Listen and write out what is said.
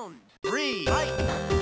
Round three, fight!